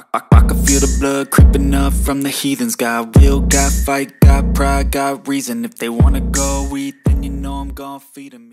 I, I, I can feel the blood creeping up from the heathens. Got will, got fight, got pride, got reason. If they wanna go eat, then you know I'm gonna feed them